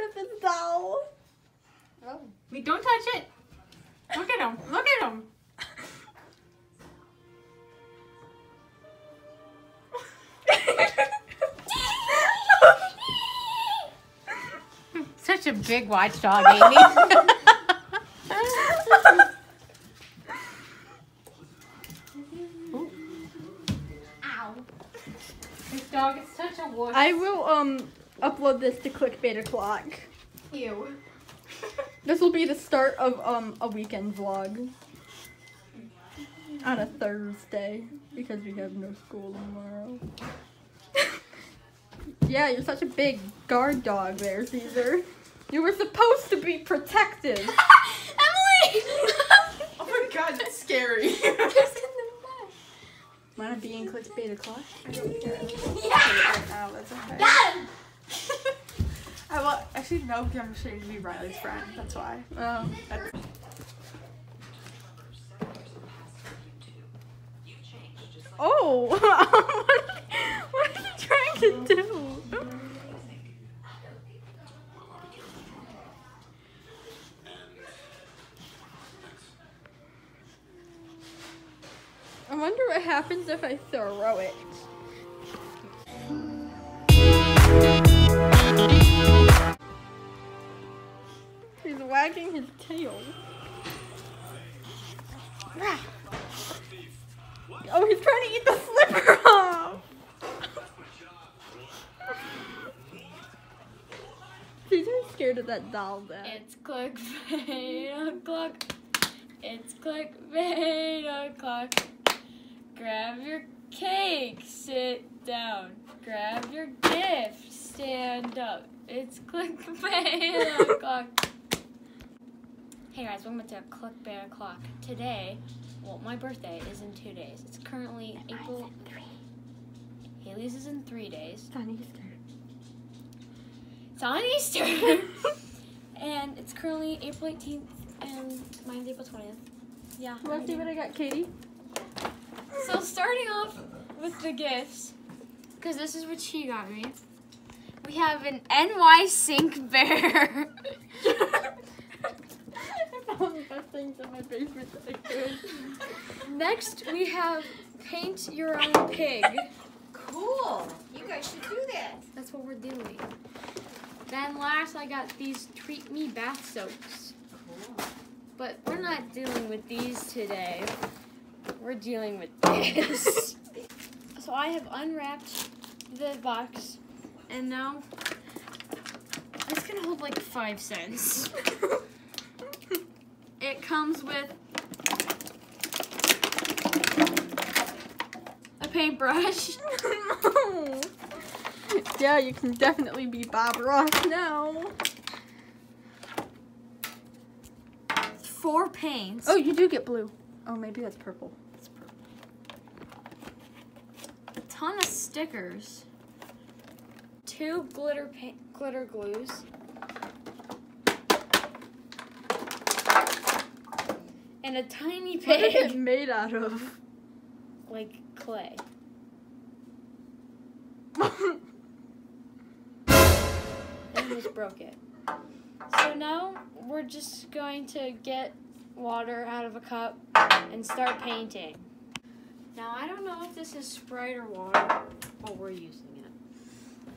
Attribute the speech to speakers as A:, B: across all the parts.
A: scared of doll.
B: Oh.
C: Wait, don't touch it. Look at him. Look at him. Such a big watchdog, Amy.
B: Ow.
C: this dog is such a wuss.
A: I will um upload this to clickbait o'clock.
B: Ew.
A: This will be the start of um a weekend vlog. On a Thursday because we have no school tomorrow. yeah, you're such a big guard dog there, Caesar. You were supposed to be protective.
B: Emily!
C: oh my god, that's scary.
B: Just in the mud.
A: Wanna be in clickbait o'clock? I don't care.
B: Yeah!
C: Oh, that's okay.
B: Done!
C: I well, actually no, because I'm ashamed to be Riley's friend. That's why.
A: Oh.
C: That's,
A: Oh! what are you trying to do? I wonder what happens if I throw it. His tail. Oh, he's trying to eat the slipper off. He's scared of that doll then.
B: It's clickbait o'clock. It's clickbait o'clock. Grab your cake, sit down. Grab your gift, stand up. It's clickbait o'clock. Hey guys, welcome to clickbait Clock. Today, well, my birthday is in two days. It's currently April. three. Haley's is in three days.
A: It's on Easter.
B: It's on Easter. and it's currently April 18th and mine's April 20th. Yeah.
A: Let's see what I got, Cady.
B: So starting off with the gifts, because this is what she got me. We have an NY Sink Bear.
A: I found the best things in my basement that I could.
B: Next, we have Paint Your Own Pig.
D: Cool. You guys should do that.
B: That's what we're doing. Then last, I got these Treat Me bath soaps.
D: Cool.
B: But we're not dealing with these today. We're dealing with this. so I have unwrapped the box, and now it's gonna hold like five cents. it comes with a paintbrush,
A: no. Yeah, you can definitely be Bob Ross now.
B: four paints,
A: Oh, you do get blue. Oh, maybe that's purple. It's purple.
B: a ton of stickers, two glitter paint, glitter glues. And a tiny
A: What is it
B: pig,
A: made out of?
B: like clay. I almost broke it. So now we're just going to get water out of a cup and start painting. Now I don't know if this is Sprite or water, but we're using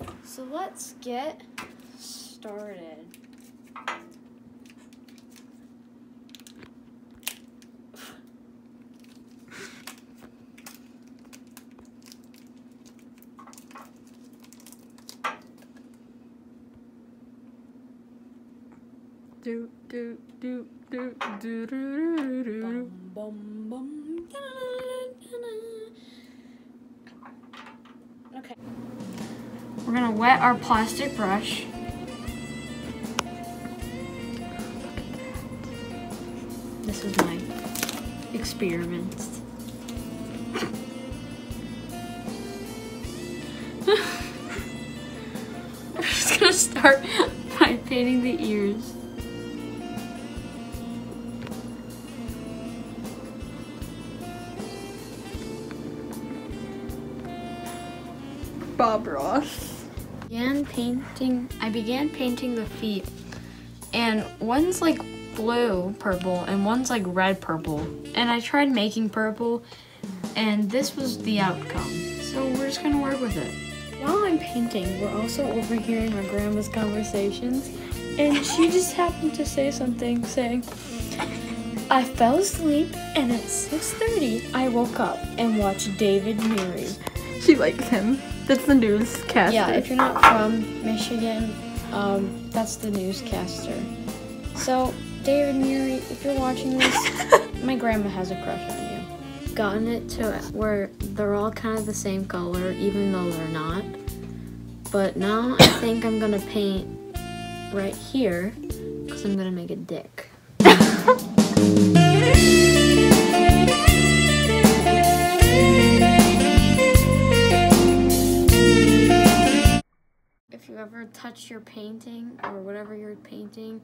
B: it. So let's get started.
A: Do do do do do do do do.
B: Bum, bum, Okay. We're gonna wet our plastic brush. This is my experiments. We're just gonna start by painting the ears.
A: Bob Ross.
B: began painting I began painting the feet and one's like blue purple and one's like red purple and I tried making purple and this was the outcome so we're just gonna work with it while I'm painting we're also overhearing our grandma's conversations and she just happened to say something saying I fell asleep and at 6:30 I woke up and watched David Murray
A: She likes him. That's the newscaster.
B: yeah, if you're not from Michigan, um, that's the newscaster. So, David Murray, if you're watching this, my grandma has a crush on you. Gotten it to where they're all kind of the same color, even though they're not. But now I think I'm gonna paint right here, because I'm gonna make a dick. you ever touch your painting or whatever you're painting,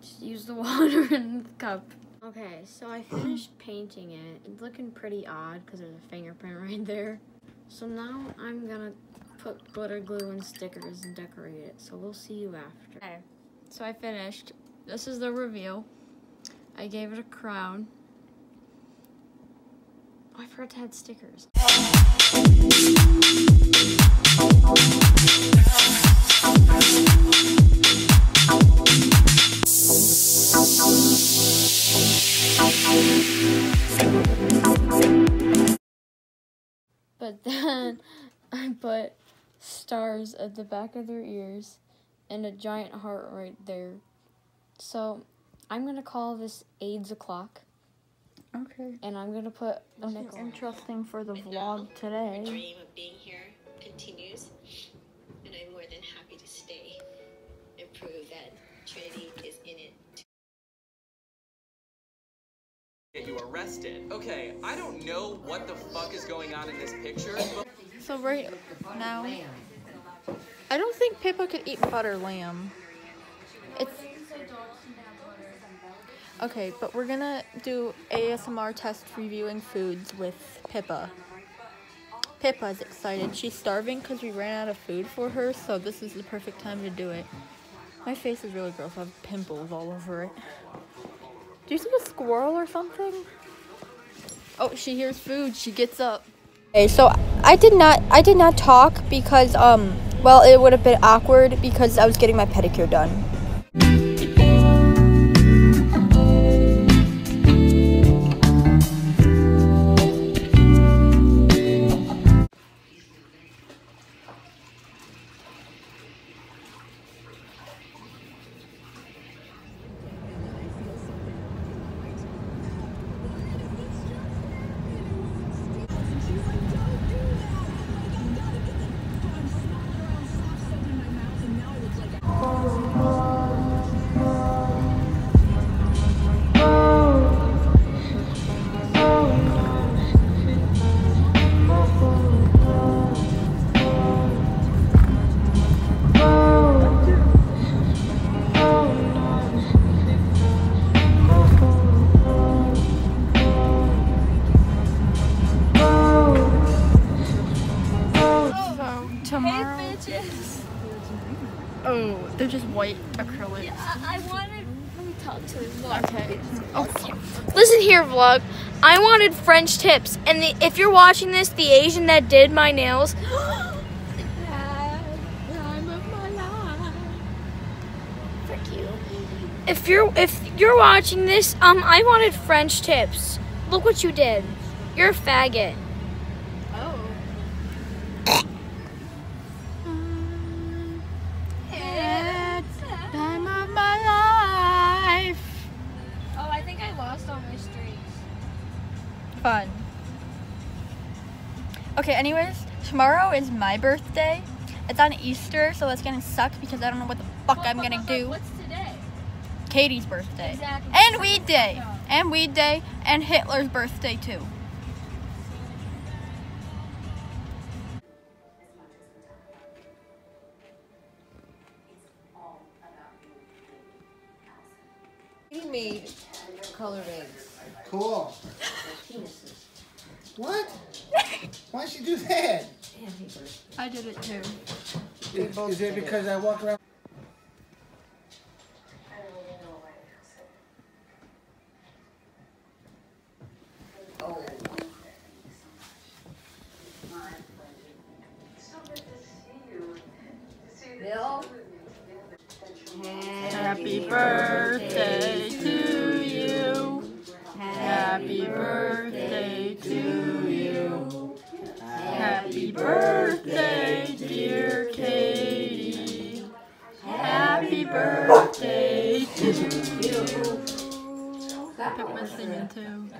B: just use the water in the cup. Okay, so I finished painting it. It's looking pretty odd because there's a fingerprint right there. So now I'm gonna put glitter glue and stickers and decorate it. So we'll see you after. Okay, so I finished. This is the reveal. I gave it a crown. Oh, I forgot to add stickers. But then I put stars at the back of their ears and a giant heart right there. So I'm gonna call this AIDS o'clock
A: Okay.
B: and I'm gonna put a nickel.
A: Interesting for the
E: But now,
A: vlog
E: The
A: today.
E: dream of being here continues, Trinity is in it.
F: get you arrested. Okay, I don't know what the fuck is going on in this picture, but
A: So right now, I don't think Pippa could eat butter lamb. It's okay, but we're gonna do ASMR test reviewing foods with Pippa. Pippa's excited. She's starving because we ran out of food for her, so this is the perfect time to do it. My face is really gross. I have pimples all over it. Do you see a squirrel or something? Oh, she hears food. She gets up. Okay, so I did not I did not talk because um well it would have been awkward because I was getting my pedicure done. Okay.
G: Listen here, vlog. I wanted French tips, and the, if you're watching this, the Asian that did my nails. If you're if you're watching this, um, I wanted French tips. Look what you did. You're a faggot.
A: Okay, anyways, tomorrow is my birthday. It's on Easter, so that's gonna suck because I don't know what the fuck I'm gonna do.
B: What's today?
A: Cady's birthday.
B: Exactly.
A: And Weed Day. And Weed Day. And Hitler's birthday too.
D: He made colored eggs.
H: Cool. What? Why'd she do that?
A: I did it too.
D: We both
H: Is it because I walk around?
D: Oh. Bill?
A: Happy birthday to you. Happy birthday to you. Happy birthday, dear Cady. Happy birthday to you.
D: That
A: Pip was singing too.